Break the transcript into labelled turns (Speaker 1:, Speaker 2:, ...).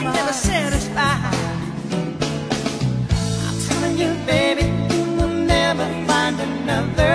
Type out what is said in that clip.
Speaker 1: never satisfied. I'm telling you, baby, you will never find another.